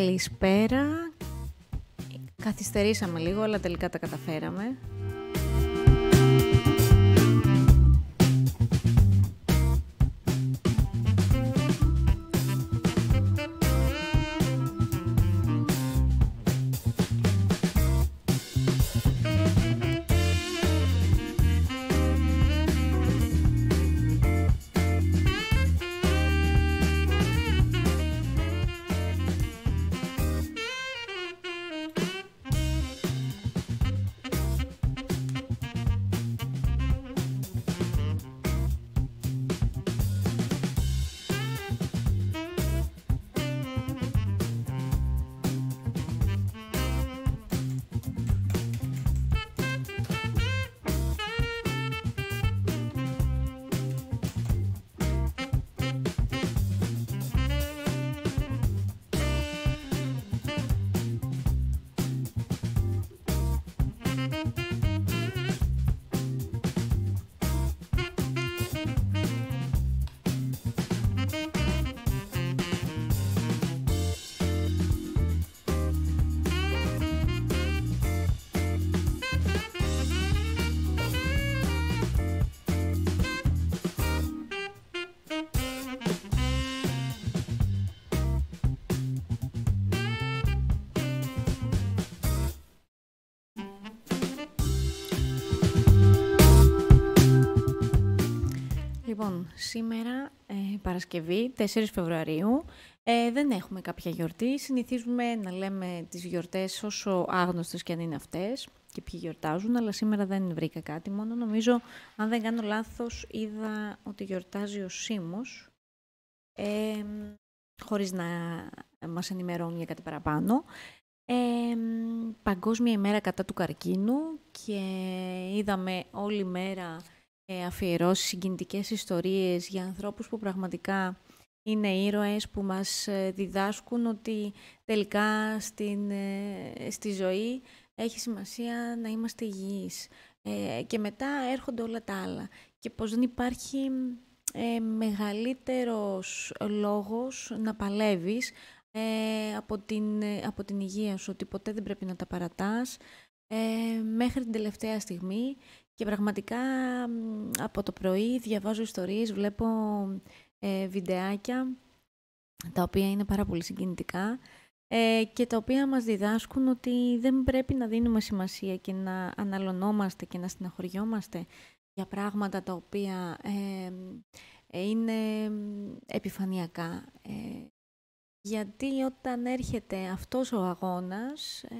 Καλησπέρα. Καθυστερήσαμε λίγο, αλλά τελικά τα καταφέραμε. Σήμερα ε, Παρασκευή, 4 Φεβρουαρίου, ε, δεν έχουμε κάποια γιορτή. Συνηθίζουμε να λέμε τις γιορτές όσο άγνωστες και αν είναι αυτές και ποιοι γιορτάζουν, αλλά σήμερα δεν βρήκα κάτι. Μόνο νομίζω, αν δεν κάνω λάθος, είδα ότι γιορτάζει ο Σίμος, ε, χωρίς να μας ενημερώνει για κάτι παραπάνω. Ε, Παγκόσμια ημέρα κατά του καρκίνου και είδαμε όλη μέρα ε, αφιερώσει συγκινητικές ιστορίες για ανθρώπους που πραγματικά είναι ήρωες που μας ε, διδάσκουν ότι τελικά στην, ε, στη ζωή έχει σημασία να είμαστε υγιείς. Ε, και μετά έρχονται όλα τα άλλα. Και πως δεν υπάρχει ε, μεγαλύτερος λόγος να παλεύεις από, την, από την υγεία σου, ότι ποτέ δεν πρέπει να τα παρατάς μέχρι την τελευταία στιγμή και πραγματικά από το πρωί διαβάζω ιστορίες, βλέπω ε, βιντεάκια τα οποία είναι πάρα πολύ συγκινητικά ε, και τα οποία μας διδάσκουν ότι δεν πρέπει να δίνουμε σημασία και να αναλωνόμαστε και να στεναχωριόμαστε για πράγματα τα οποία ε, είναι επιφανειακά. Ε, γιατί όταν έρχεται αυτός ο αγώνας, ε,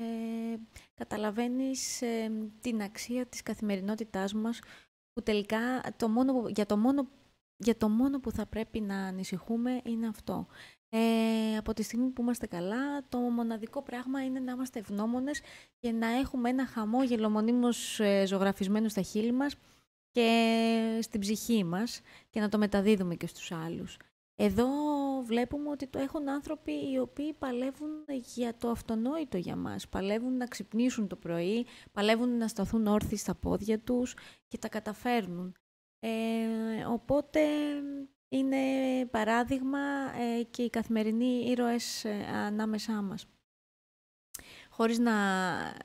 καταλαβαίνεις ε, την αξία της καθημερινότητάς μας, που τελικά το μόνο, για, το μόνο, για το μόνο που θα πρέπει να ανησυχούμε είναι αυτό. Ε, από τη στιγμή που είμαστε καλά, το μοναδικό πράγμα είναι να είμαστε ευγνώμονες και να έχουμε ένα χαμόγελο μονίμως ε, ζωγραφισμένο στα χείλη μας και στην ψυχή μας και να το μεταδίδουμε και στους άλλους. Εδώ βλέπουμε ότι το έχουν άνθρωποι οι οποίοι παλεύουν για το αυτονόητο για μας. Παλεύουν να ξυπνήσουν το πρωί, παλεύουν να σταθούν όρθιοι στα πόδια τους και τα καταφέρνουν. Ε, οπότε είναι παράδειγμα ε, και οι καθημερινοί ήρωες ε, ανάμεσά μας. Χωρίς να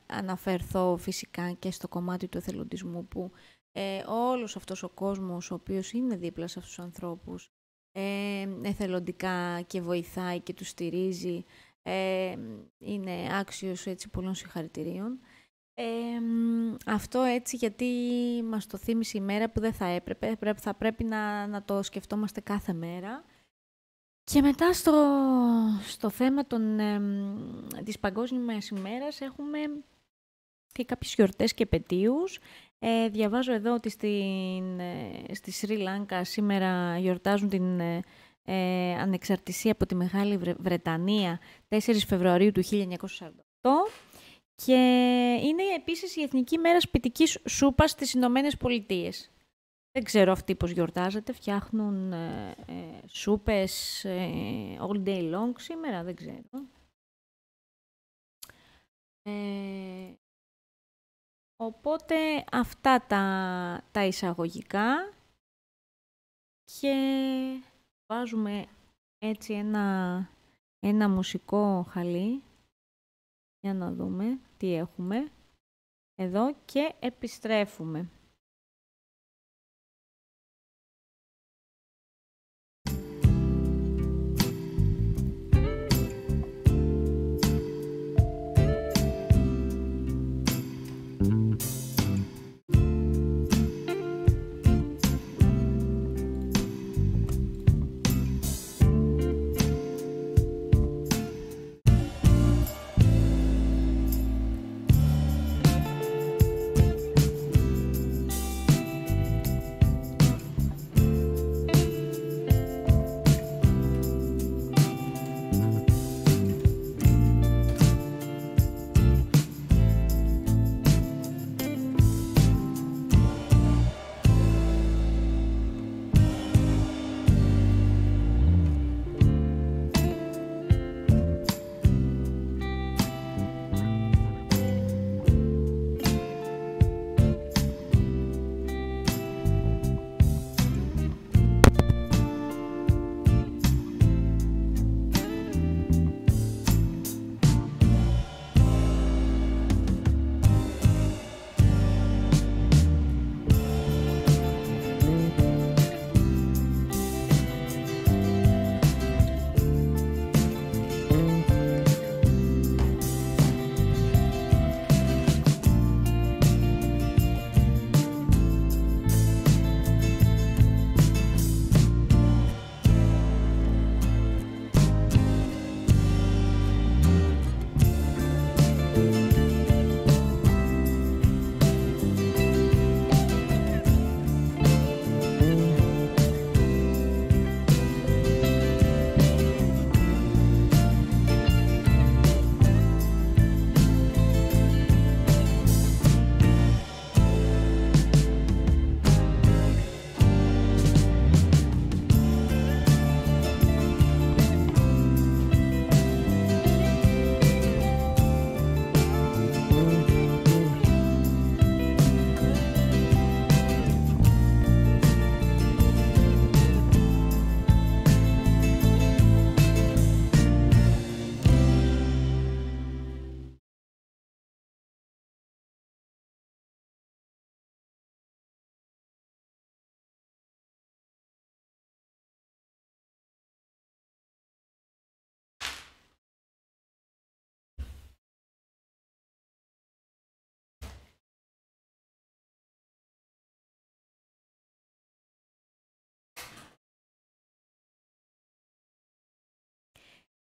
αναφερθώ φυσικά και στο κομμάτι του εθελοντισμού που ε, όλος αυτός ο κόσμος ο οποίος είναι δίπλα σε αυτούς τους ανθρώπους ε, εθελοντικά και βοηθάει και τους στηρίζει. Ε, είναι άξιος έτσι πολλών συγχαρητηρίων. Ε, αυτό έτσι γιατί μας το θύμισε η μέρα που δεν θα έπρεπε, θα πρέπει να, να το σκεφτόμαστε κάθε μέρα. Και μετά στο, στο θέμα των, ε, της Παγκόσμιας ημέρας έχουμε και κάποιες γιορτές και πετίους. Ε, διαβάζω εδώ ότι στην, ε, στη Σρι Λάνκα σήμερα γιορτάζουν την ε, ε ανεξαρτησία από τη Μεγάλη Βρετανία 4 Φεβρουαρίου του 1948 και είναι επίσης η Εθνική Μέρα Σπιτικής Σούπας στις Ηνωμένες Πολιτείες. Δεν ξέρω αυτοί πώς γιορτάζετε, φτιάχνουν ε, ε, σούπες ε, all day long σήμερα, δεν ξέρω. Ε, οπότε αυτά τα, τα εισαγωγικά και βάζουμε έτσι ένα, ένα μουσικό χαλί για να δούμε τι έχουμε εδώ και επιστρέφουμε.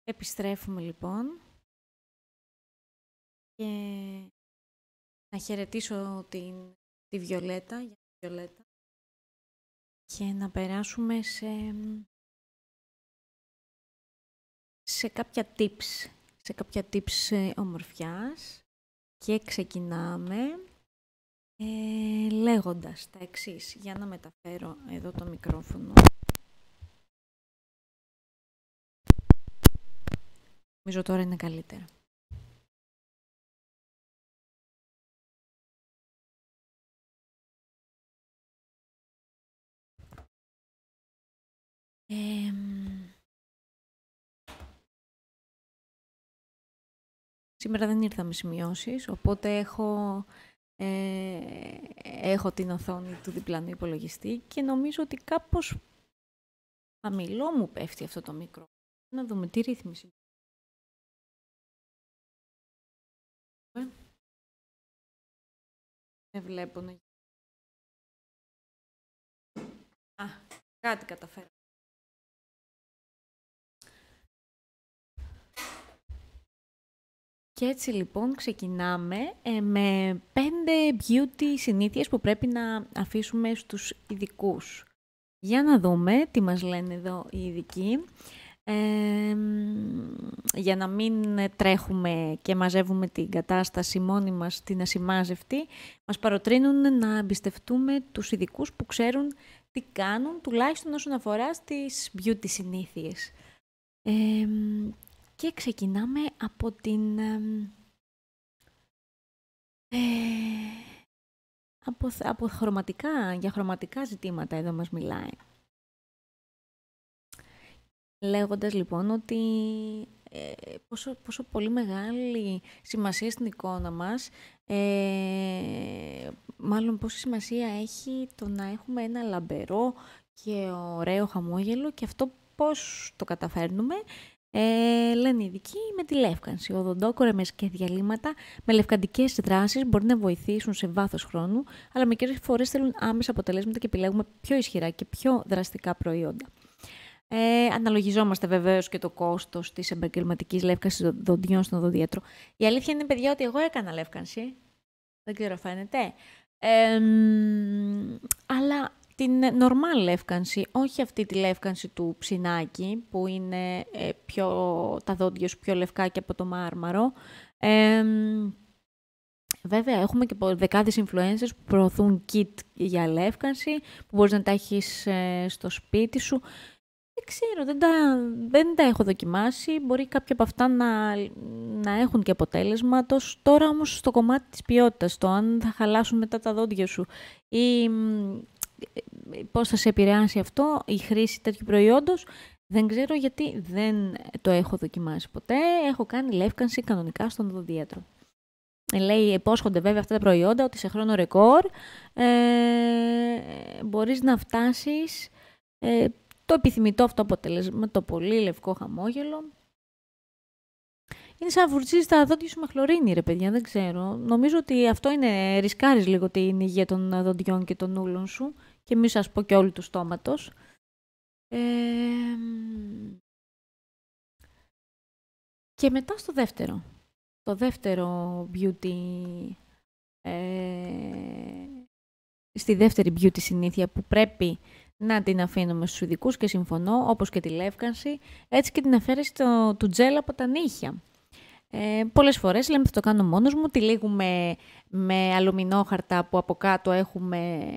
Επιστρέφουμε λοιπόν. Και να χαιρετήσω την, τη Βιολέτα, για τη Βιολέτα. Και να περάσουμε σε, σε κάποια tips, σε κάποια tips ε, ομορφιάς. Και ξεκινάμε ε, λέγοντας τα εξής για να μεταφέρω εδώ το μικρόφωνο. Νομίζω τώρα είναι καλύτερα. σήμερα δεν ήρθαμε σημειώσεις, οπότε έχω, ε, έχω την οθόνη του διπλανού υπολογιστή και νομίζω ότι κάπως χαμηλό μου πέφτει αυτό το μικρό. Να δούμε τι ρύθμιση Δεν βλέπω να... Α, κάτι καταφέρω. Και έτσι λοιπόν ξεκινάμε ε, με πέντε beauty συνήθειες που πρέπει να αφήσουμε στους ειδικούς. Για να δούμε τι μας λένε εδώ οι ειδικοί. Για να μην τρέχουμε και μαζεύουμε την κατάσταση μόνοι μας την ασημάζευτη, μας παροτρύνουν να εμπιστευτούμε τους ειδικούς που ξέρουν τι κάνουν, τουλάχιστον όσον αφορά στις beauty συνήθειες. και ξεκινάμε από την... Ε, από, από χρωματικά, για χρωματικά ζητήματα εδώ μας μιλάει. Λέγοντας λοιπόν ότι ε, πόσο, πόσο πολύ μεγάλη σημασία στην εικόνα μας, ε, μάλλον πόση σημασία έχει το να έχουμε ένα λαμπερό και ωραίο χαμόγελο και αυτό πώς το καταφέρνουμε ε, λένε οι ειδικοί με τη λεύκανση. Οδοντόκορε και διαλύματα με λευκαντικές δράσεις μπορεί να βοηθήσουν σε βάθος χρόνου, αλλά μερικές φορές θέλουν άμεσα αποτελέσματα και επιλέγουμε πιο ισχυρά και πιο δραστικά προϊόντα. Ε, αναλογιζόμαστε βεβαίως και το κόστος της επαγγελματικής λεύκανσης δοντιών στον οδοντίατρο. Η αλήθεια είναι, παιδιά, ότι εγώ έκανα λεύκανση. Δεν ξέρω, φαίνεται. Ε, αλλά την normal λεύκανση, όχι αυτή τη λεύκανση του ψινάκι που είναι ε, πιο, τα δόντια σου πιο λευκά και από το μάρμαρο. βέβαια, έχουμε και δεκάδες influencers που προωθούν kit για λεύκανση, που μπορείς να τα έχεις ε, στο σπίτι σου. Δεν ξέρω, δεν τα, δεν τα έχω δοκιμάσει. Μπορεί κάποια από αυτά να, να έχουν και αποτέλεσμα. Τώρα όμως στο κομμάτι της ποιότητας, το αν θα χαλάσουν μετά τα δόντια σου ή πώς θα σε επηρεάσει αυτό η χρήση τέτοιου προϊόντος. Δεν ξέρω γιατί δεν το έχω δοκιμάσει ποτέ. Έχω κάνει λεύκανση κανονικά στον οδοντίατρο. Ε, λέει, υπόσχονται βέβαια αυτά τα προϊόντα ότι σε χρόνο ρεκόρ ε, μπορείς να φτάσεις ε, το επιθυμητό αυτό αποτέλεσμα, το πολύ λευκό χαμόγελο. Είναι σαν να βουρτσίζει τα δόντια σου με χλωρίνη, ρε παιδιά, δεν ξέρω. Νομίζω ότι αυτό είναι, ρισκάρεις λίγο την υγεία των δοντιών και των ούλων σου και μη σας πω και όλου του στόματος. και μετά στο δεύτερο. Το δεύτερο beauty... Ε, στη δεύτερη beauty συνήθεια που πρέπει να την αφήνουμε στους ειδικούς και συμφωνώ, όπως και τη λεύκανση, έτσι και την αφαίρεση το, του τζέλ από τα νύχια. Ε, πολλές φορές λέμε θα το κάνω μόνος μου, τυλίγουμε με αλουμινόχαρτα που από κάτω έχουμε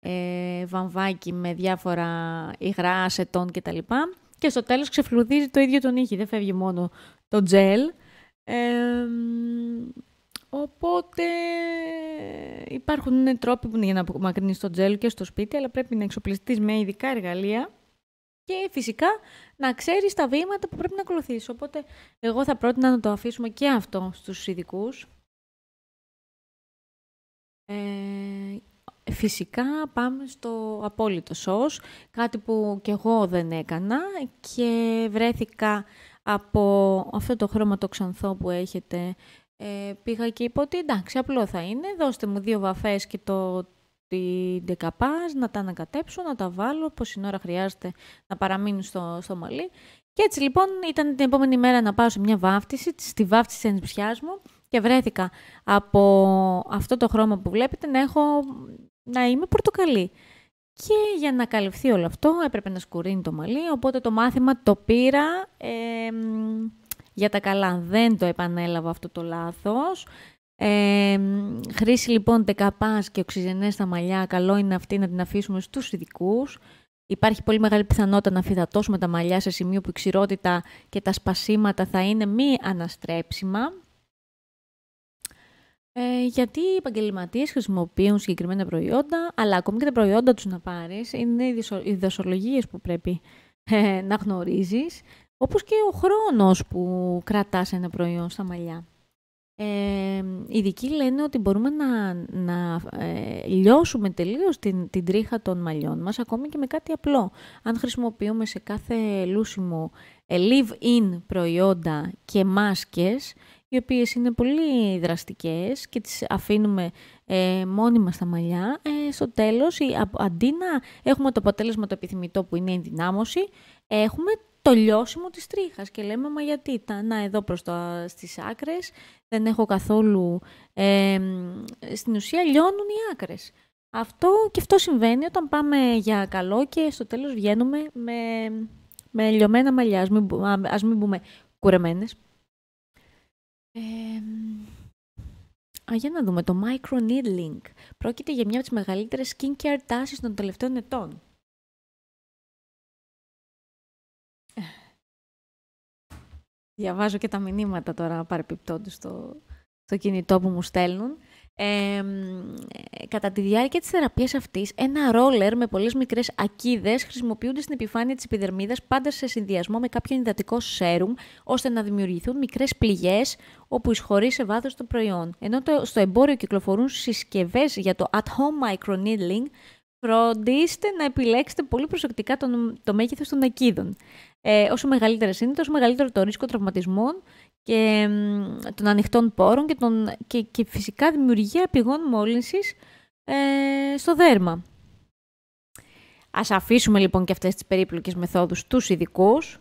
ε, βαμβάκι με διάφορα υγρά, ασετών κτλ. Και στο τέλος ξεφλουδίζει το ίδιο τον ήχη, δεν φεύγει μόνο το τζέλ. Οπότε υπάρχουν τρόποι για να απομακρύνεις το τζέλ και στο σπίτι, αλλά πρέπει να εξοπλιστείς με ειδικά εργαλεία και φυσικά να ξέρεις τα βήματα που πρέπει να ακολουθήσεις. Οπότε εγώ θα πρότεινα να το αφήσουμε και αυτό στους ειδικούς. Ε, Φυσικά πάμε στο απόλυτο σως, κάτι που και εγώ δεν έκανα και βρέθηκα από αυτό το χρώμα το ξανθό που έχετε. Ε, πήγα και είπα ότι εντάξει απλό θα είναι, δώστε μου δύο βαφές και το την δεκαπάζ, να τα ανακατέψω, να τα βάλω, πόση ώρα χρειάζεται να παραμείνουν στο, στο μαλλί. Και έτσι λοιπόν ήταν την επόμενη μέρα να πάω σε μια βάφτιση, στη βάφτιση της μου και βρέθηκα από αυτό το χρώμα που βλέπετε να έχω να είμαι πορτοκαλί. Και για να καλυφθεί όλο αυτό έπρεπε να σκουρίνει το μαλλί, οπότε το μάθημα το πήρα για τα καλά. Δεν το επανέλαβα αυτό το λάθος. Ε, χρήση λοιπόν τεκαπάς και οξυζενές στα μαλλιά, καλό είναι αυτή να την αφήσουμε στους ειδικούς. Υπάρχει πολύ μεγάλη πιθανότητα να φυδατώσουμε τα μαλλιά σε σημείο που η ξηρότητα και τα σπασίματα θα είναι μη αναστρέψιμα. Ε, γιατί οι επαγγελματίες χρησιμοποιούν συγκεκριμένα προϊόντα, αλλά ακόμη και τα προϊόντα τους να πάρεις είναι οι δοσολογίε που πρέπει ε, να γνωρίζεις, όπως και ο χρόνος που κρατάς ένα προϊόν στα μαλλιά. Ε, οι ειδικοί λένε ότι μπορούμε να, να ε, λιώσουμε τελείως την, την τρίχα των μαλλιών μας, ακόμη και με κάτι απλό. Αν χρησιμοποιούμε σε κάθε λούσιμο ε, live-in προϊόντα και μάσκες, οι οποίες είναι πολύ δραστικές και τις αφήνουμε ε, μόνιμα στα μαλλιά, ε, στο τέλος, αντί να έχουμε το αποτέλεσμα το επιθυμητό που είναι η ενδυνάμωση, έχουμε το λιώσιμο της τρίχας και λέμε μα γιατί, τα, να εδώ προς το, στις άκρες δεν έχω καθόλου, ε, στην ουσία λιώνουν οι άκρες. Αυτό και αυτό συμβαίνει όταν πάμε για καλό και στο τέλος βγαίνουμε με, με λιωμένα μαλλιά, ας μην, ας μην πούμε κουρεμένες. Ε, α, για να δούμε, το microneedling πρόκειται για μια από τις μεγαλύτερες skincare τάσεις των τελευταίων ετών. Διαβάζω και τα μηνύματα τώρα παρεπιπτόντως στο, στο κινητό που μου στέλνουν. Ε, κατά τη διάρκεια της θεραπείας αυτής, ένα ρόλερ με πολλές μικρές ακίδες χρησιμοποιούνται στην επιφάνεια της επιδερμίδας πάντα σε συνδυασμό με κάποιο υδατικό σέρουμ, ώστε να δημιουργηθούν μικρές πληγές όπου εισχωρεί σε βάθος το προϊόν. Ενώ το, στο εμπόριο κυκλοφορούν συσκευές για το at-home microneedling, φροντίστε να επιλέξετε πολύ προσεκτικά το, το μέγεθος των ακίδων. Ε, όσο μεγαλύτερε είναι, τόσο μεγαλύτερο το ρίσκο τραυματισμών και των ανοιχτών πόρων και, τον, και, και φυσικά δημιουργία πηγών μόλυνσης ε, στο δέρμα. Ας αφήσουμε λοιπόν και αυτές τις περίπλοκες μεθόδους τους ειδικούς.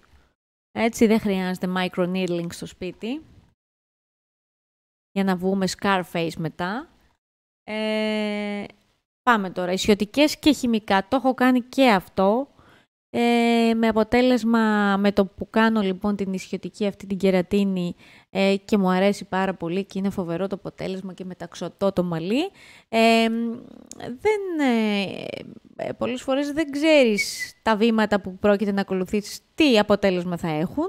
Έτσι δεν χρειάζεται microneedling στο σπίτι. Για να βγούμε scarface μετά. Ε, πάμε τώρα. Ισιωτικές και χημικά. Το έχω κάνει και αυτό. Ε, με αποτέλεσμα με το που κάνω λοιπόν την ισχυωτική αυτή την κερατίνη ε, και μου αρέσει πάρα πολύ και είναι φοβερό το αποτέλεσμα και μεταξωτό το μαλλί. Ε, δεν, ε, πολλές φορές δεν ξέρεις τα βήματα που πρόκειται να ακολουθήσεις τι αποτέλεσμα θα έχουν.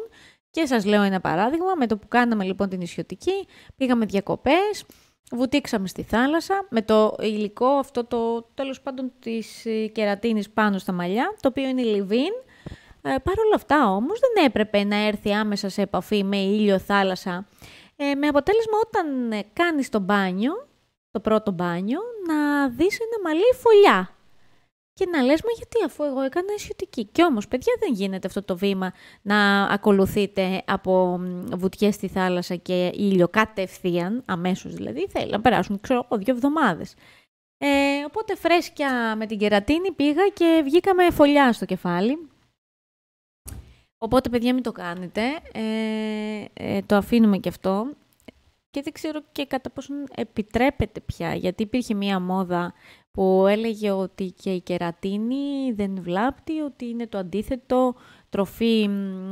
Και σας λέω ένα παράδειγμα, με το που κάναμε λοιπόν την ισιωτική, πήγαμε διακοπές, βουτήξαμε στη θάλασσα με το υλικό αυτό το τέλος πάντων της ε, κερατίνης πάνω στα μαλλιά, το οποίο είναι λιβίν. Ε, Παρ' όλα αυτά όμως δεν έπρεπε να έρθει άμεσα σε επαφή με ήλιο θάλασσα, ε, με αποτέλεσμα όταν ε, κάνεις το μπάνιο, το πρώτο μπάνιο, να δεις ένα μαλλί φωλιά και να λες, μα γιατί αφού εγώ έκανα αισιωτική. Και όμως, παιδιά, δεν γίνεται αυτό το βήμα να ακολουθείτε από βουτιές στη θάλασσα και ήλιο κατευθείαν, αμέσως δηλαδή, θέλει να περάσουν, ξέρω εγώ, δύο εβδομάδες. Ε, οπότε φρέσκια με την κερατίνη πήγα και βγήκαμε φωλιά στο κεφάλι. Οπότε, παιδιά, μην το κάνετε. Ε, ε, το αφήνουμε και αυτό. Και δεν ξέρω και κατά πόσον επιτρέπεται πια, γιατί υπήρχε μία μόδα που έλεγε ότι και η κερατίνη δεν βλάπτει, ότι είναι το αντίθετο τροφή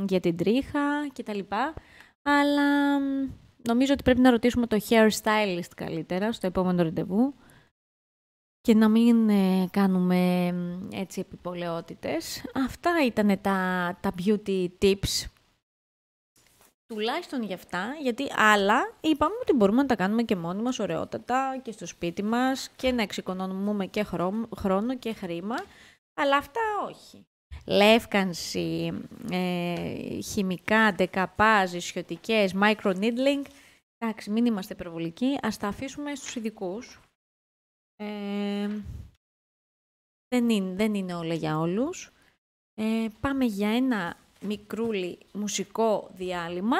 για την τρίχα κτλ. Αλλά νομίζω ότι πρέπει να ρωτήσουμε το hair stylist καλύτερα στο επόμενο ραντεβού και να μην ε, κάνουμε έτσι επιπολαιότητες. Αυτά ήταν τα, τα beauty tips Τουλάχιστον για αυτά, γιατί άλλα είπαμε ότι μπορούμε να τα κάνουμε και μόνοι μας ωραιότατα και στο σπίτι μας και να εξοικονομούμε και χρόνο και χρήμα, αλλά αυτά όχι. Λεύκανση, ε, χημικά, ντεκαπάζ, ισιωτικές, microneedling, εντάξει μην είμαστε υπερβολικοί, ας τα αφήσουμε στους ειδικούς. Ε, δεν, είναι, δεν είναι όλα για όλους. Ε, πάμε για ένα μικρούλι μουσικό διάλειμμα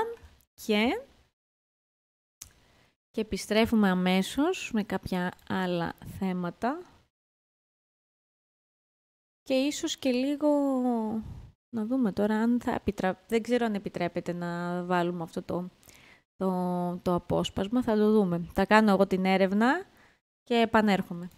και... και επιστρέφουμε αμέσως με κάποια άλλα θέματα και ίσως και λίγο να δούμε τώρα αν θα επιτρα... δεν ξέρω αν επιτρέπεται να βάλουμε αυτό το, το, το απόσπασμα, θα το δούμε. Θα κάνω εγώ την έρευνα και επανέρχομαι.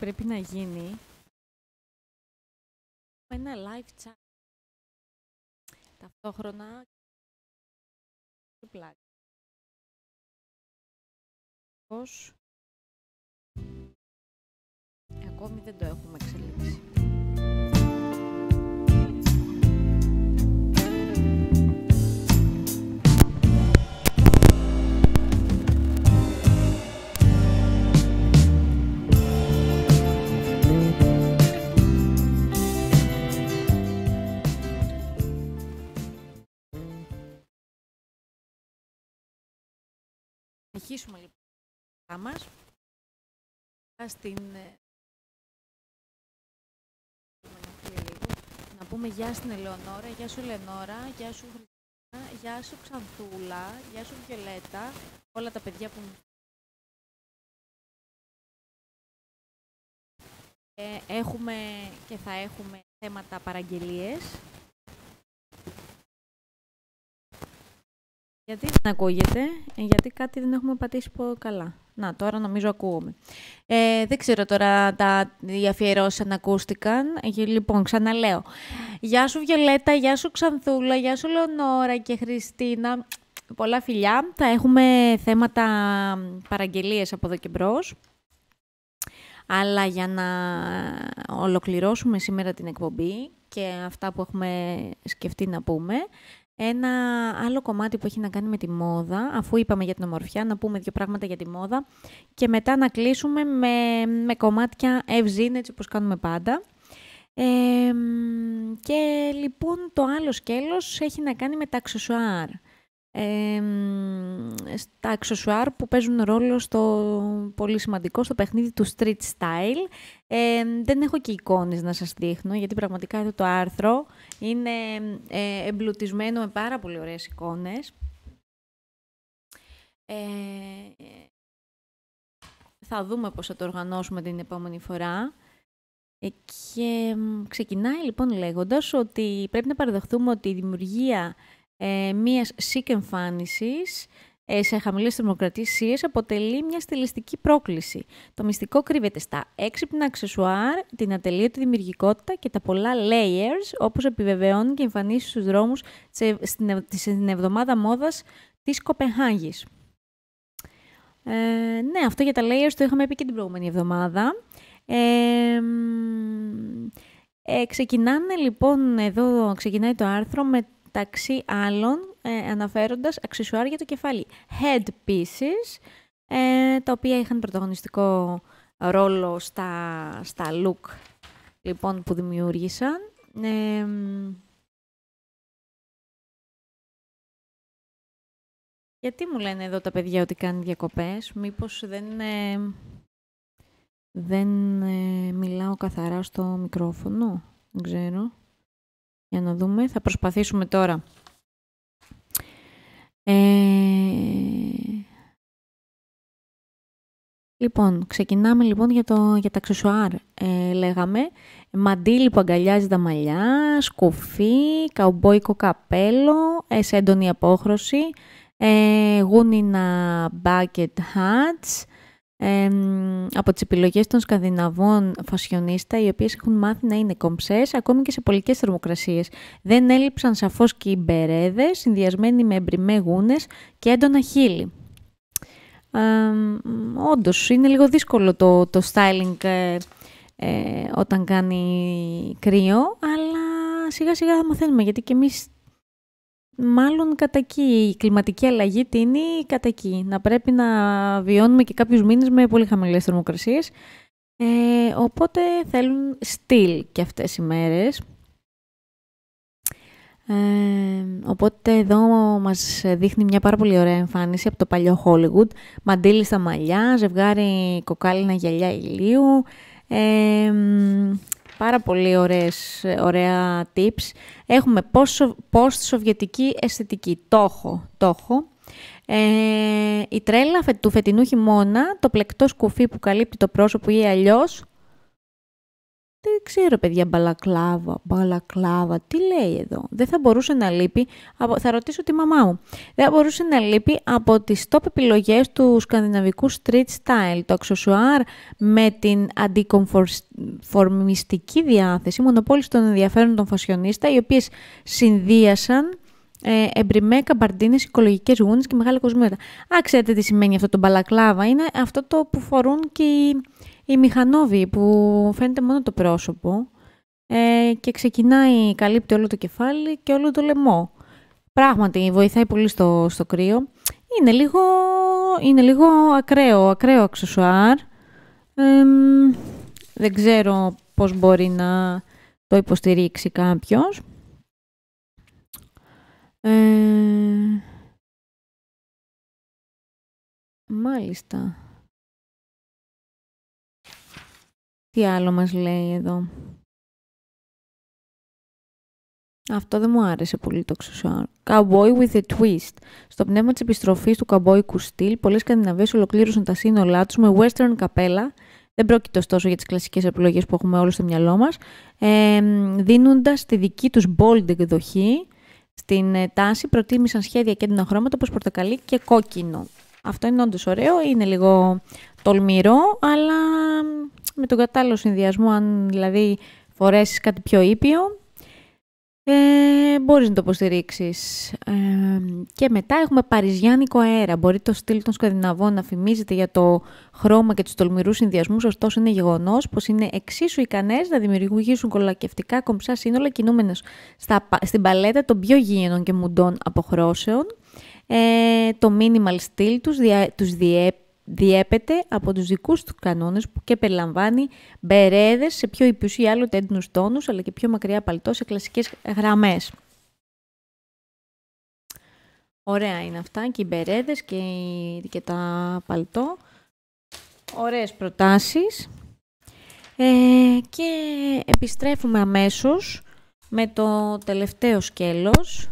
Πρέπει να γίνει. Ένα live chat. Ταυτόχρονα πλάτη. Πώς; Ακόμη δεν το έχουμε εξελίξει. Συνεχίσουμε λοιπόν μας. Στην... Ε, να πούμε γεια στην Ελεονόρα, γεια σου Ελεονόρα, γεια σου Χριστίνα, γεια σου Ξανθούλα, γεια σου Βιολέτα, όλα τα παιδιά που μου ε, έχουμε και θα έχουμε θέματα παραγγελίες. Γιατί δεν ακούγεται, ε, γιατί κάτι δεν έχουμε πατήσει πολύ καλά. Να, τώρα νομίζω ακούγομαι. Ε, δεν ξέρω τώρα τα, οι αφιερώσεις αν ακούστηκαν. Ε, λοιπόν, ξαναλέω. Γεια σου Βιολέτα, γεια σου Ξανθούλα, γεια σου Λεωνόρα και Χριστίνα. Πολλά φιλιά. Θα έχουμε θέματα παραγγελίες από εδώ και μπρος. Αλλά για να ολοκληρώσουμε σήμερα την εκπομπή και αυτά που έχουμε σκεφτεί να πούμε, ένα άλλο κομμάτι που έχει να κάνει με τη μόδα, αφού είπαμε για την ομορφιά, να πούμε δύο πράγματα για τη μόδα και μετά να κλείσουμε με, με κομμάτια ευζήν, έτσι όπως κάνουμε πάντα. και λοιπόν το άλλο σκέλος έχει να κάνει με τα αξεσουάρ ε, στα αξεσουάρ που παίζουν ρόλο στο πολύ σημαντικό στο παιχνίδι του street style. Ε, δεν έχω και εικόνες να σας δείχνω, γιατί πραγματικά εδώ το άρθρο είναι ε, εμπλουτισμένο με πάρα πολύ ωραίες εικόνες. Ε, θα δούμε πώς θα το οργανώσουμε την επόμενη φορά. Ε, και ξεκινάει λοιπόν λέγοντας ότι πρέπει να παραδεχθούμε ότι η δημιουργία ε, μιας σικ εμφάνισης ε, σε χαμηλές θερμοκρατήσεις αποτελεί μια στιλιστική πρόκληση. Το μυστικό κρύβεται στα έξυπνα αξεσουάρ, την ατελείωτη δημιουργικότητα και τα πολλά layers, όπως επιβεβαιώνουν και εμφανίσεις στους δρόμους στην εβδομάδα μόδας της Κοπεχάγης. Ε, ναι, αυτό για τα layers το είχαμε πει και την προηγούμενη εβδομάδα. Ε, ε, ξεκινάνε λοιπόν, εδώ ξεκινάει το άρθρο με ταξί άλλων ε, αναφέροντας αξισουάρ για το κεφάλι. Head pieces, ε, τα οποία είχαν πρωταγωνιστικό ρόλο στα, στα look λοιπόν, που δημιούργησαν. Ε, γιατί μου λένε εδώ τα παιδιά ότι κάνει διακοπές, μήπως δεν, ε, δεν ε, μιλάω καθαρά στο μικρόφωνο, δεν ξέρω. Για να δούμε. Θα προσπαθήσουμε τώρα. Ε... Λοιπόν, ξεκινάμε λοιπόν για, το, για τα αξεσουάρ. Ε, λέγαμε μαντίλι που αγκαλιάζει τα μαλλιά, σκουφί, καουμπόικο καπέλο, ε, σε έντονη απόχρωση, ε, γούνινα bucket hats, από τις επιλογές των σκανδιναβών φασιονίστα, οι οποίες έχουν μάθει να είναι κομψές, ακόμη και σε πολικές θερμοκρασίες. Δεν έλειψαν σαφώς και οι μπερέδες, συνδυασμένοι με εμπριμέ γούνες και έντονα χείλη. Ε, όντως, είναι λίγο δύσκολο το, το styling ε, ε, όταν κάνει κρύο, αλλά σιγά σιγά θα μαθαίνουμε, γιατί και εμείς μάλλον κατά εκεί. Η κλιματική αλλαγή τίνει κατά εκεί. Να πρέπει να βιώνουμε και κάποιους μήνες με πολύ χαμηλές θερμοκρασίες. Ε, οπότε θέλουν στυλ και αυτές οι μέρες. Ε, οπότε εδώ μας δείχνει μια πάρα πολύ ωραία εμφάνιση από το παλιό Hollywood. Μαντήλι στα μαλλιά, ζευγάρι κοκάλινα γυαλιά ηλίου. Ε, πάρα πολύ ωραίες, ωραία tips. Έχουμε post-σοβιετική αισθητική. Το έχω, το έχω. Ε, η τρέλα του φετινού χειμώνα, το πλεκτός σκουφί που καλύπτει το πρόσωπο ή αλλιώς Δεν ξέρω, παιδιά, μπαλακλάβα, μπαλακλάβα, τι λέει εδώ. Δεν θα μπορούσε να λείπει, από... θα ρωτήσω τη μαμά μου, δεν θα μπορούσε να λείπει από τις top επιλογές του σκανδιναβικού street style, το αξεσουάρ με την αντικομφορμιστική διάθεση, μονοπόληση των ενδιαφέρον των φασιονίστα, οι οποίες συνδύασαν ε, εμπριμέ, καμπαρντίνες, οικολογικές γούνες και μεγάλα κοσμήματα. Α, ξέρετε τι σημαίνει αυτό το μπαλακλάβα, είναι αυτό το που φορούν και οι η Μηχανόβη που φαίνεται μόνο το πρόσωπο ε, και ξεκινάει, καλύπτει όλο το κεφάλι και όλο το λαιμό. Πράγματι, βοηθάει πολύ στο, στο κρύο. Είναι λίγο, είναι λίγο ακραίο, ακραίο αξεσουάρ. δεν ξέρω πώς μπορεί να το υποστηρίξει κάποιος. Ε, μάλιστα. Τι άλλο μας λέει εδώ; Αυτό δεν μου άρεσε πολύ το αξεσουάρ. Cowboy with a twist. Στο πνεύμα της επιστροφής του καμπόικου στυλ, πολλές σκανδιναβίες ολοκλήρωσαν τα σύνολά τους με western καπέλα. Δεν πρόκειται ωστόσο για τις κλασικές επιλογές που έχουμε όλοι στο μυαλό μας. Ε, δίνοντας τη δική τους bold εκδοχή. Στην ε, τάση προτίμησαν σχέδια και έντονα χρώματα όπως πορτοκαλί και κόκκινο. Αυτό είναι όντως ωραίο, είναι λίγο τολμηρό, αλλά με τον κατάλληλο συνδυασμό, αν δηλαδή φορέσεις κάτι πιο ήπιο, ε, μπορείς να το υποστηρίξεις. Ε, και μετά έχουμε παριζιάνικο αέρα. Μπορεί το στυλ των Σκανδιναβών να φημίζεται για το χρώμα και τους τολμηρούς συνδυασμούς, ωστόσο είναι γεγονός πως είναι εξίσου ικανές να δημιουργήσουν κολακευτικά κομψά σύνολα κινούμενες στην παλέτα των πιο γήινων και μουντών αποχρώσεων. Ε, το minimal style τους, δια, τους διέπει διέπεται από τους δικούς του κανόνες που και περιλαμβάνει μπερέδες σε πιο υπιούς ή άλλοτε έντονους τόνους, αλλά και πιο μακριά παλτό σε κλασικές γραμμές. Ωραία είναι αυτά και οι μπερέδες και, και τα παλτό. Ωραίες προτάσεις. Ε, και επιστρέφουμε αμέσως με το τελευταίο σκέλος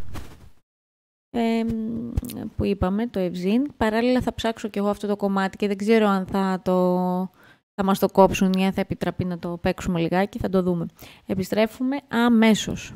που είπαμε, το Ευζήν. Παράλληλα θα ψάξω και εγώ αυτό το κομμάτι και δεν ξέρω αν θα, το, θα μας το κόψουν ή αν θα επιτραπεί να το παίξουμε λιγάκι, θα το δούμε. Επιστρέφουμε αμέσως.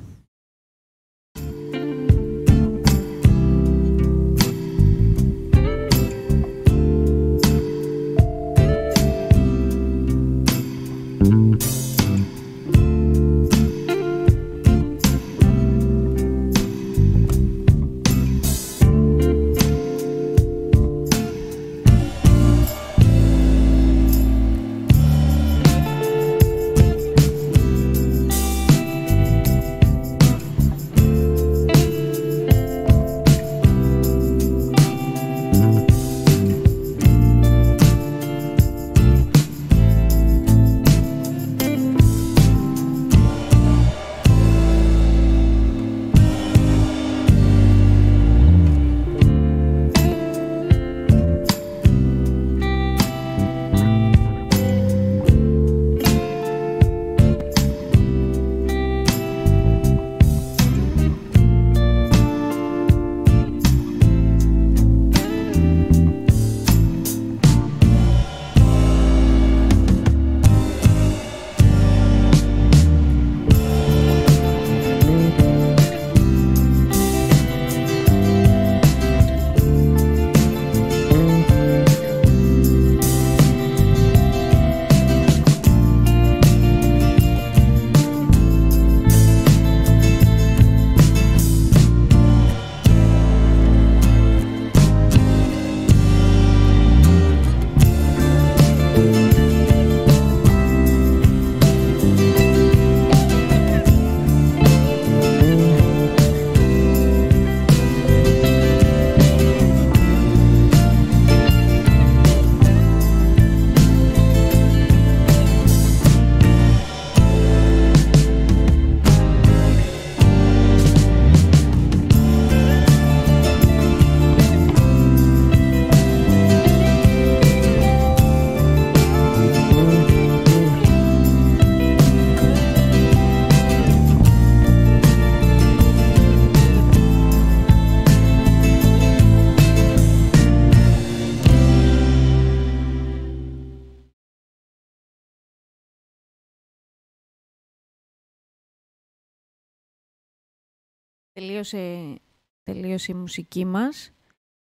Τελείωσε, τελείωσε η μουσική μας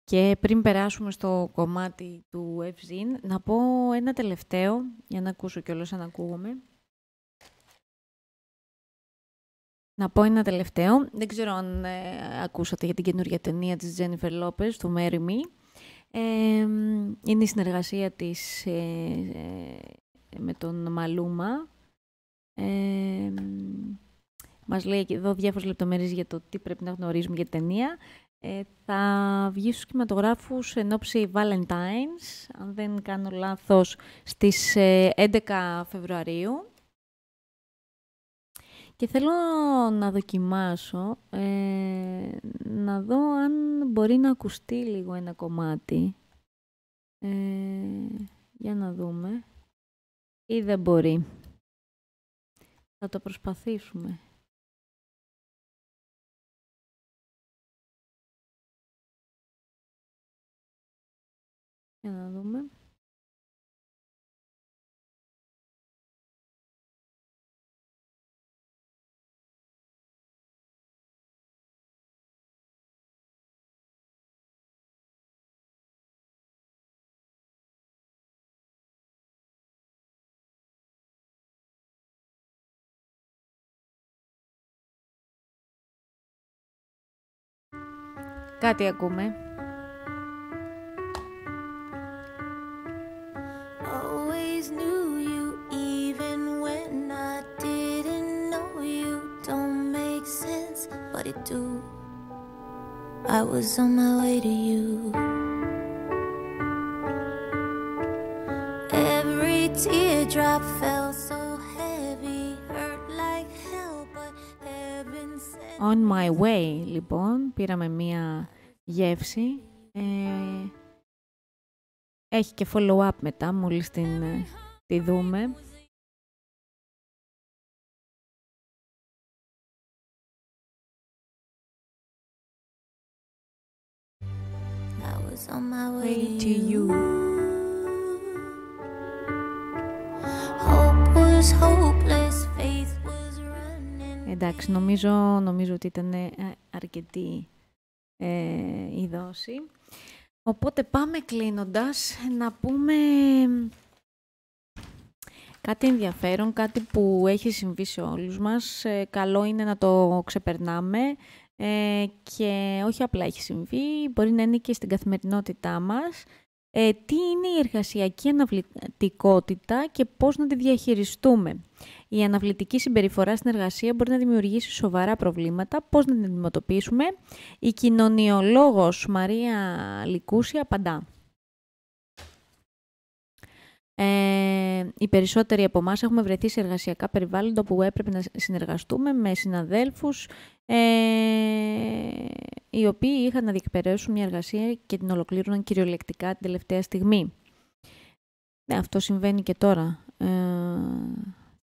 και πριν περάσουμε στο κομμάτι του Ευζήν, να πω ένα τελευταίο, για να ακούσω κιόλας αν ακούγομαι. Να πω ένα τελευταίο. Δεν ξέρω αν ε, ακούσατε για την καινούργια ταινία της Τζένιφερ Λόπες, το Mary Me. Ε, είναι η συνεργασία της ε, ε, με τον Μαλούμα. Ε, μας λέει εδώ διάφορες λεπτομέρειες για το τι πρέπει να γνωρίζουμε για την ταινία. Ε, θα βγει στους κινηματογράφους εν ώψη Valentine's, αν δεν κάνω λάθος, στις 11 Φεβρουαρίου. Και θέλω να δοκιμάσω, ε, να δω αν μπορεί να ακουστεί λίγο ένα κομμάτι. Ε, για να δούμε. Ή δεν μπορεί. Θα το προσπαθήσουμε. Για να δούμε. Κάτι ακούμε. I was on my way to you. Every teardrop fell so heavy, hurt like hell, but heaven sent. On my way, λοιπόν, πήραμε μία γεύση. Ε, έχει και follow-up μετά, μόλις την, ε, τη δούμε. Was on my way Way to to you. you. Hope was hopeless, faith was running. Εντάξει, νομίζω, νομίζω ότι ήταν ε, αρκετή ε, η δόση. Οπότε πάμε κλείνοντας να πούμε κάτι ενδιαφέρον, κάτι που έχει συμβεί σε όλους μας. Ε, καλό είναι να το ξεπερνάμε ε, και όχι απλά έχει συμβεί, μπορεί να είναι και στην καθημερινότητά μας. Ε, τι είναι η εργασιακή αναβλητικότητα και πώς να τη διαχειριστούμε; Η αναβλητική συμπεριφορά στην εργασία μπορεί να δημιουργήσει σοβαρά προβλήματα. Πώς να την αντιμετωπίσουμε; Η κοινωνιολόγος Μαρία Λικούση απαντά. Ε, οι περισσότεροι από εμάς έχουμε βρεθεί σε εργασιακά περιβάλλοντα που έπρεπε να συνεργαστούμε με συναδέλφους ε, οι οποίοι είχαν να διεκπαιρέσουν μια εργασία και την ολοκλήρωναν κυριολεκτικά την τελευταία στιγμή. Ναι, αυτό συμβαίνει και τώρα, ε,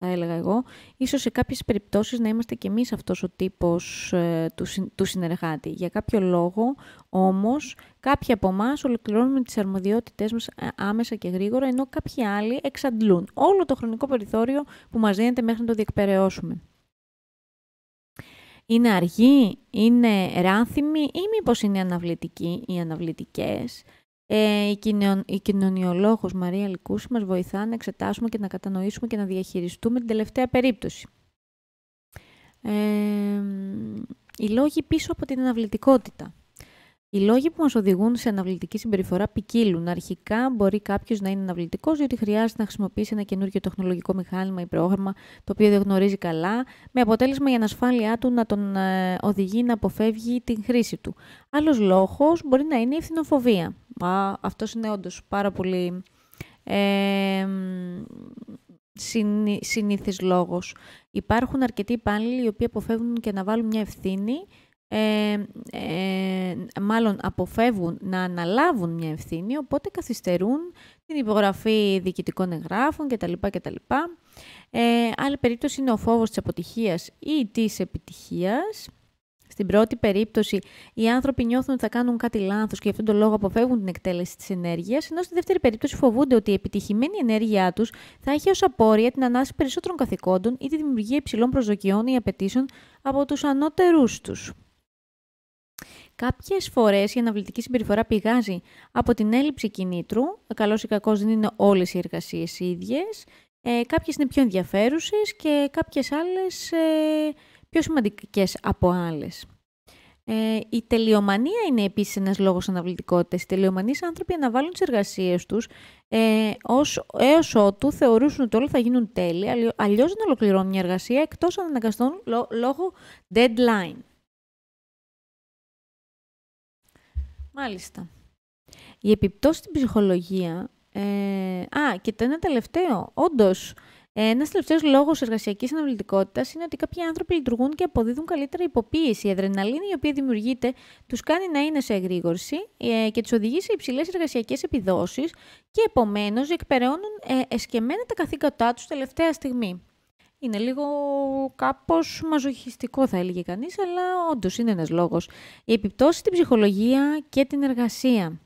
θα έλεγα εγώ. Ίσως σε κάποιες περιπτώσεις να είμαστε και εμείς αυτός ο τύπος ε, του, συν- του συνεργάτη. Για κάποιο λόγο, όμως, κάποιοι από εμάς ολοκληρώνουμε τις αρμοδιότητές μας ε, άμεσα και γρήγορα, ενώ κάποιοι άλλοι εξαντλούν όλο το χρονικό περιθώριο που μας δίνεται μέχρι να το διεκπαιρεώσουμε. Είναι αργοί, είναι ράνθιμοι ή μήπως είναι αναβλητικοί ή αναβλητικές; Ε, η, κοινωνιολόγο η κοινωνιολόγος Μαρία Λικούση μας βοηθά να εξετάσουμε και να κατανοήσουμε και να διαχειριστούμε την τελευταία περίπτωση. Ε, οι λόγοι πίσω από την αναβλητικότητα. Οι λόγοι που μας οδηγούν σε αναβλητική συμπεριφορά ποικίλουν. Αρχικά μπορεί κάποιος να είναι αναβλητικός διότι χρειάζεται να χρησιμοποιήσει ένα καινούργιο τεχνολογικό μηχάνημα ή πρόγραμμα το οποίο δεν γνωρίζει καλά, με αποτέλεσμα η ανασφάλειά του να τον ε, οδηγεί να αποφεύγει την χρήση του. Άλλος λόγος μπορεί να είναι η ευθυνοφοβία. Α, αυτός είναι όντως πάρα πολύ ε, συνη, συνήθις λόγος. Υπάρχουν αρκετοί υπάλληλοι οι οποίοι αποφεύγουν και να βάλουν μια ευθύνη ε, ε, μάλλον αποφεύγουν να αναλάβουν μια ευθύνη, οπότε καθυστερούν την υπογραφή διοικητικών εγγράφων κτλ. κτλ. Ε, άλλη περίπτωση είναι ο φόβος της αποτυχίας ή της επιτυχίας. Στην πρώτη περίπτωση, οι άνθρωποι νιώθουν ότι θα κάνουν κάτι λάθος και γι' αυτόν τον λόγο αποφεύγουν την εκτέλεση της ενέργειας, ενώ στη δεύτερη περίπτωση φοβούνται ότι η επιτυχημένη ενέργειά τους θα έχει ως απόρρια την ανάσταση περισσότερων καθηκόντων ή τη δημιουργία υψηλών προσδοκιών ή απαιτήσεων από τους ανώτερούς τους. Κάποιες φορές η αναβλητική συμπεριφορά πηγάζει από την έλλειψη κινήτρου, καλώς ή κακώς δεν είναι όλες οι εργασίες ίδιες, ε, κάποιες είναι πιο ενδιαφέρουσες και κάποιες άλλες ε, πιο σημαντικές από άλλες. Ε, η τελειομανία είναι επίσης ένας λόγος αναβλητικότητας. Οι τελειομανείς άνθρωποι αναβάλουν τις εργασίες τους ε, ως, έως ότου θεωρούσαν ότι όλα θα γίνουν τέλεια, αλλιώς δεν ολοκληρώνουν μια εργασία εκτός αν αναγκαστούν λόγω deadline. Μάλιστα. Η επιπτώση στην ψυχολογία... Ε, α, και το ένα τελευταίο. Όντως, ένας τελευταίος λόγος εργασιακής αναβλητικότητα είναι ότι κάποιοι άνθρωποι λειτουργούν και αποδίδουν καλύτερα υποποίηση. Η αδρεναλίνη, η οποία δημιουργείται, τους κάνει να είναι σε εγρήγορση ε, και τους οδηγεί σε υψηλές εργασιακές επιδόσεις και επομένως εκπεραιώνουν ε, εσκεμμένα τα καθήκοντά τους τελευταία στιγμή. Είναι λίγο κάπως μαζοχιστικό θα έλεγε κανείς, αλλά όντως είναι ένας λόγος. Η επιπτώση στην ψυχολογία και την εργασία.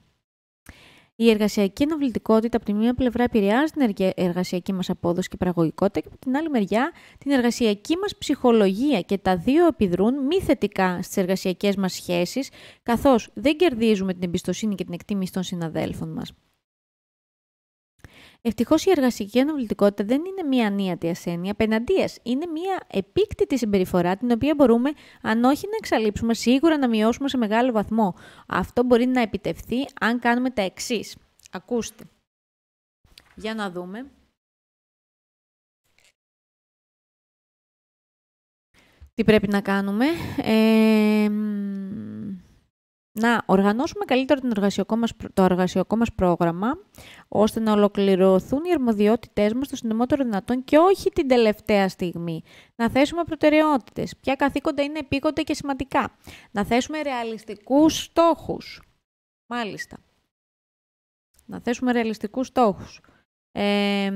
Η εργασιακή αναβλητικότητα από τη μία πλευρά επηρεάζει την εργασιακή μας απόδοση και παραγωγικότητα και από την άλλη μεριά την εργασιακή μας ψυχολογία και τα δύο επιδρούν μη θετικά στις εργασιακές μας σχέσεις καθώς δεν κερδίζουμε την εμπιστοσύνη και την εκτίμηση των συναδέλφων μας. Ευτυχώς η εργασιακή αναβλητικότητα δεν είναι μία ανίατη ασθένεια. Απέναντία, είναι μία επίκτητη συμπεριφορά την οποία μπορούμε, αν όχι να εξαλείψουμε, σίγουρα να μειώσουμε σε μεγάλο βαθμό. Αυτό μπορεί να επιτευχθεί αν κάνουμε τα εξής. Ακούστε. Για να δούμε. Τι πρέπει να κάνουμε. Ε, να οργανώσουμε καλύτερα το εργασιακό, μας, το εργασιακό μας πρόγραμμα, ώστε να ολοκληρωθούν οι αρμοδιότητές μας το συντομότερο δυνατόν και όχι την τελευταία στιγμή. Να θέσουμε προτεραιότητες, ποια καθήκοντα είναι επίκοντα και σημαντικά. Να θέσουμε ρεαλιστικούς στόχους. Μάλιστα. Να θέσουμε ρεαλιστικούς στόχους. Ε,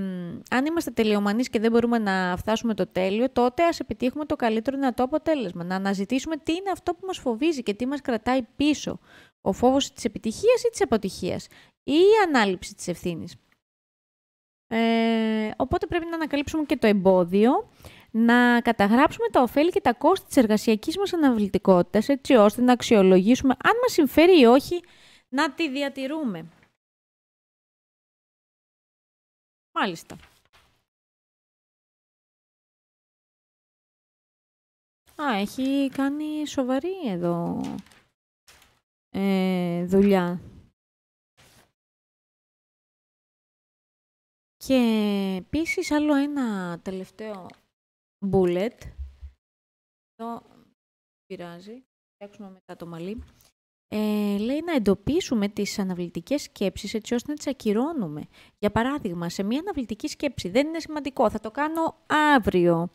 αν είμαστε τελειομανείς και δεν μπορούμε να φτάσουμε το τέλειο, τότε ας επιτύχουμε το καλύτερο δυνατό αποτέλεσμα. Να αναζητήσουμε τι είναι αυτό που μας φοβίζει και τι μας κρατάει πίσω. Ο φόβος της επιτυχίας ή της αποτυχίας ή η ανάληψη της ευθύνης. Ε, οπότε πρέπει να ανακαλύψουμε και το εμπόδιο, να καταγράψουμε τα ωφέλη και τα κόστη της εργασιακής μας αναβλητικότητας, έτσι ώστε να αξιολογήσουμε αν μας συμφέρει ή όχι να τη διατηρούμε. Μάλιστα. Α, έχει κάνει σοβαρή εδώ ε, δουλειά. Και επίσης άλλο ένα τελευταίο bullet. Το πειράζει. Φτιάξουμε μετά το μαλλί ε, λέει να εντοπίσουμε τις αναβλητικές σκέψεις έτσι ώστε να τις ακυρώνουμε. Για παράδειγμα, σε μια αναβλητική σκέψη δεν είναι σημαντικό, θα το κάνω αύριο.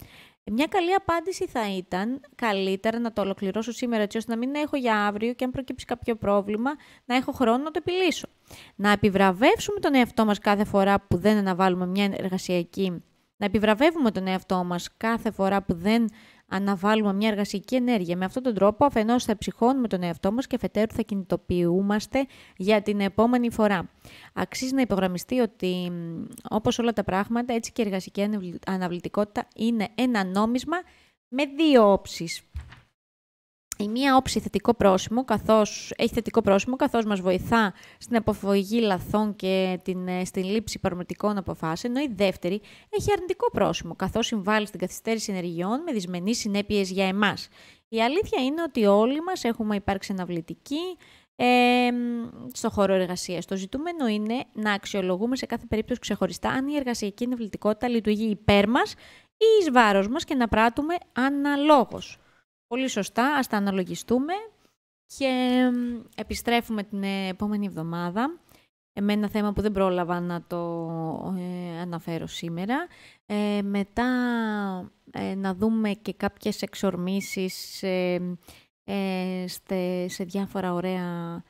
Μια καλή απάντηση θα ήταν καλύτερα να το ολοκληρώσω σήμερα έτσι ώστε να μην έχω για αύριο και αν προκύψει κάποιο πρόβλημα να έχω χρόνο να το επιλύσω. Να επιβραβεύσουμε τον εαυτό μας κάθε φορά που δεν αναβάλουμε μια εργασιακή. Να επιβραβεύουμε τον εαυτό μας κάθε φορά που δεν αναβάλουμε μια εργασιακή ενέργεια. Με αυτόν τον τρόπο αφενός θα ψυχώνουμε τον εαυτό μας και αφετέρου θα κινητοποιούμαστε για την επόμενη φορά. Αξίζει να υπογραμμιστεί ότι όπως όλα τα πράγματα έτσι και η εργασιακή αναβλητικότητα είναι ένα νόμισμα με δύο όψεις η μία όψη θετικό πρόσημο, καθώς, έχει θετικό πρόσημο, καθώς μας βοηθά στην αποφυγή λαθών και την, ε, στην λήψη παρομετικών αποφάσεων, ενώ η δεύτερη έχει αρνητικό πρόσημο, καθώς συμβάλλει στην καθυστέρηση ενεργειών με δυσμενείς συνέπειες για εμάς. Η αλήθεια είναι ότι όλοι μας έχουμε υπάρξει αναβλητικοί ε, στο χώρο εργασίας. Το ζητούμενο είναι να αξιολογούμε σε κάθε περίπτωση ξεχωριστά αν η εργασιακή αναβλητικότητα λειτουργεί υπέρ μας ή εις βάρος μας και να πράττουμε αναλόγως. Πολύ σωστά, ας τα αναλογιστούμε και επιστρέφουμε την επόμενη εβδομάδα με ένα θέμα που δεν πρόλαβα να το ε, αναφέρω σήμερα. Ε, μετά ε, να δούμε και κάποιες εξορμήσεις σε διάφορα ωραία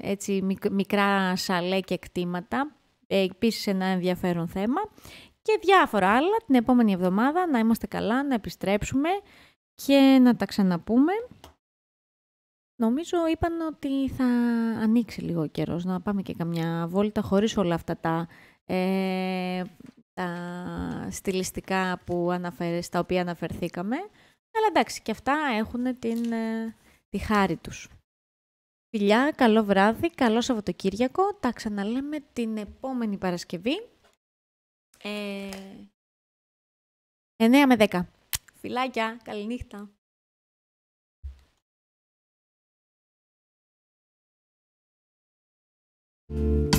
έτσι, μικρά σαλέ και κτήματα. Επίσης ένα ενδιαφέρον θέμα και διάφορα άλλα την επόμενη εβδομάδα να είμαστε καλά, να επιστρέψουμε και να τα ξαναπούμε. Νομίζω είπαν ότι θα ανοίξει λίγο ο καιρός, να πάμε και καμιά βόλτα χωρίς όλα αυτά τα, ε, τα στιλιστικά που αναφέρε, στα οποία αναφερθήκαμε. Αλλά εντάξει, και αυτά έχουν την, ε, τη χάρη τους. Φιλιά, καλό βράδυ, καλό Σαββατοκύριακο. Τα ξαναλέμε την επόμενη Παρασκευή. Ε, με 10. Φιλάκια, καληνύχτα. thank